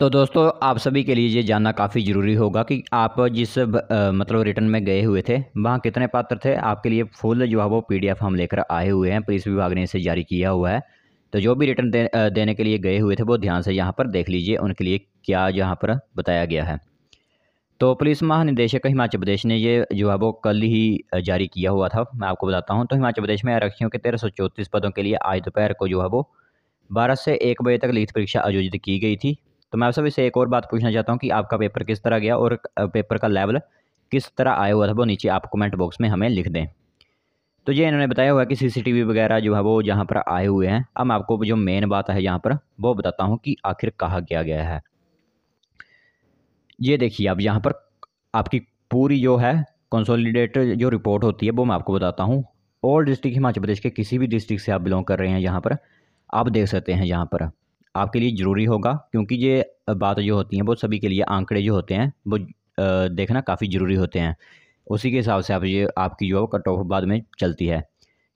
तो दोस्तों आप सभी के लिए ये जानना काफ़ी ज़रूरी होगा कि आप जिस आ, मतलब रिटर्न में गए हुए थे वहाँ कितने पात्र थे? आपके लिए फुल जो है वो पीडीएफ हम लेकर आए हुए हैं पुलिस विभाग ने इसे जारी किया हुआ है। तो जो भी रिटर्न दे, देने के लिए गए हुए थे वो ध्यान से यहाँ पर देख लीजिए उनके लिए क्या यहाँ पर बताया गया है। तो पुलिस महानिदेशक हिमाचल प्रदेश ने ये जो है वो कल ही जारी किया हुआ था। मैं आपको बताता हूँ तो हिमाचल प्रदेश में आरक्षियों के तेरह पदों के लिए आज दोपहर को जो है वो बारह से एक बजे तक लिखित परीक्षा आयोजित की गई थी। तो मैं आप सभी से एक और बात पूछना चाहता हूँ कि आपका पेपर किस तरह गया और पेपर का लेवल किस तरह आया हुआ था, वो नीचे आप कमेंट बॉक्स में हमें लिख दें। तो ये इन्होंने बताया हुआ कि सीसीटीवी वगैरह जो है, वो जहाँ पर आए हुए हैं। अब मैं आपको जो मेन बात है यहाँ पर, वो बताता हूँ कि आखिर कहा गया गया है। ये देखिए अब यहाँ पर आपकी पूरी जो है कंसोलिडेटेड जो रिपोर्ट होती है, वो मैं आपको बताता हूँ। ऑल डिस्ट्रिक्ट हिमाचल प्रदेश के किसी भी डिस्ट्रिक्ट से आप बिलोंग कर रहे हैं यहाँ पर, आप देख सकते हैं यहाँ पर। आपके लिए ज़रूरी होगा, क्योंकि ये बात जो होती हैं, वो सभी के लिए आंकड़े जो होते हैं, वो देखना काफ़ी ज़रूरी होते हैं। उसी के हिसाब से आप ये, आपकी जो कट ऑफ़ बाद में चलती है।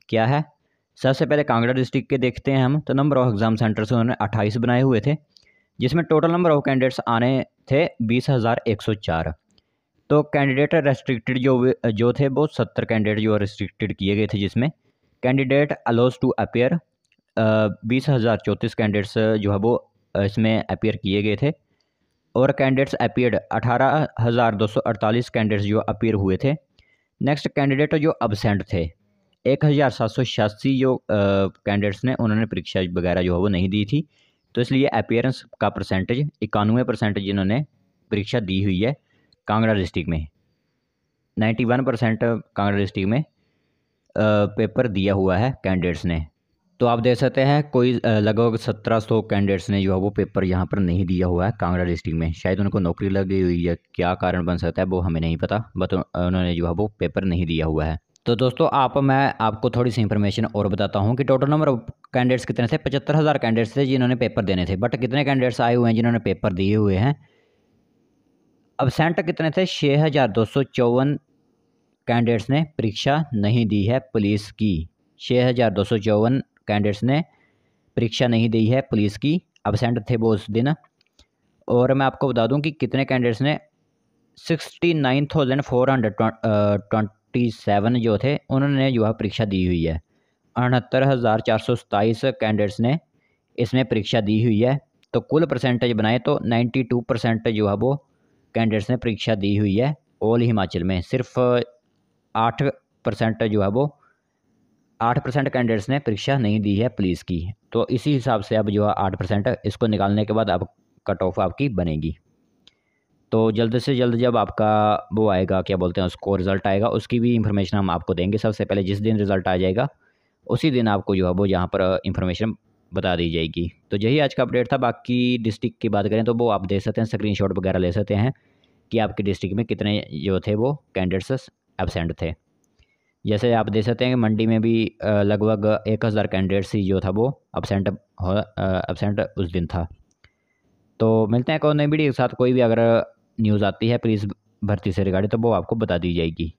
क्या है? सबसे पहले कांगड़ा डिस्ट्रिक्ट के देखते हैं हम तो नंबर ऑफ़ एग्ज़ाम सेंटर्स उन्होंने अट्ठाईस बनाए हुए थे, जिसमें टोटल नंबर ऑफ़ कैंडिडेट्स आने थे बीस हज़ार एक सौ चार। तो कैंडिडेट रेस्ट्रिक्टेड जो जो थे, वो सत्तर कैंडिडेट जो रेस्ट्रिक्टेड किए गए थे जिसमें, कैंडिडेट अलोज टू अपेयर बीस हज़ार चौंतीस कैंडिडेट्स जो है वो इसमें अपेयर किए गए थे। और कैंडिडेट्स अपेयर्ड अठारह हज़ार दो सौ अड़तालीस कैंडिडेट्स जो अपेयर हुए थे। नेक्स्ट कैंडिडेट जो अबसेंट थे, एक हज़ार सात सौ छियासी जो कैंडिडेट्स ने, उन्होंने परीक्षा वगैरह जो है वो नहीं दी थी। तो इसलिए अपेयरेंस का परसेंटेज इक्यानवे परसेंट जिन्होंने परीक्षा दी हुई है कांगड़ा डिस्ट्रिक्ट में। Ninety one percent Kangra district में पेपर दिया हुआ है कैंडिडेट्स ने। तो आप देख सकते हैं, कोई लगभग सत्रह सौ कैंडिडेट्स ने जो है वो पेपर यहाँ पर नहीं दिया हुआ है कांगड़ा डिस्ट्रिक्ट में। शायद उनको नौकरी लगी हुई है, क्या कारण बन सकता है वो हमें नहीं पता बट उन्होंने जो है वो पेपर नहीं दिया हुआ है। तो दोस्तों, आप, मैं आपको थोड़ी सी इन्फॉर्मेशन और बताता हूँ कि टोटल नंबर कैंडिडेट्स कितने थे? पचहत्तर हज़ार कैंडिडेट्स थे जिन्होंने पेपर देने थे बट कितने कैंडिडेट्स आए हुए हैं जिन्होंने पेपर दिए हुए हैं? अब अबसेंट कितने थे? छः हज़ार दो सौ चौवन कैंडिडेट्स ने परीक्षा नहीं दी है पुलिस की। छः हज़ार दो सौ चौवन कैंडिडेट्स ने परीक्षा नहीं दी है पुलिस की। अबसेंट थे वो उस दिन। और मैं आपको बता दूँ कि कितने कैंडिडेट्स ने sixty nine thousand four hundred twenty seven जो थे, उन्होंने जो है परीक्षा दी हुई है। अठहत्तर हज़ार चार सौ सताईस कैंडिडेट्स ने इसमें परीक्षा दी हुई है। तो कुल परसेंटेज बनाए तो नाइन्टी टू परसेंट जो है वो कैंडिडेट्स ने परीक्षा दी हुई है ऑल हिमाचल में। सिर्फ़ आठ परसेंट जो है वो आठ परसेंट कैंडिडेट्स ने परीक्षा नहीं दी है पुलिस की। तो इसी हिसाब से अब जो है आठ परसेंट इसको निकालने के बाद अब कट ऑफ़ आपकी बनेगी। तो जल्द से जल्द जब आपका वो आएगा, क्या बोलते हैं उसको रिज़ल्ट आएगा, उसकी भी इंफॉर्मेशन हम आपको देंगे सबसे पहले जिस दिन रिज़ल्ट आ जाएगा, उसी दिन आपको जो है वो यहाँ पर इंफॉर्मेशन बता दी जाएगी। तो यही आज का अपडेट था। बाकी डिस्ट्रिक्ट की बात करें तो वो आप देख सकते हैं स्क्रीन वगैरह ले सकते हैं कि आपके डिस्ट्रिक्ट में कितने जो थे वो कैंडिडेट्स एबसेंट थे। जैसे आप देख सकते हैं कि मंडी में भी लगभग एक हज़ार कैंडिडेट्स ही जो था वो अपसेंट अपसेंट उस दिन था। तो मिलते हैं कौन नई वीडियो के साथ। कोई भी अगर न्यूज़ आती है प्लीज़ भर्ती से रिगार्डिंग तो वो आपको बता दी जाएगी।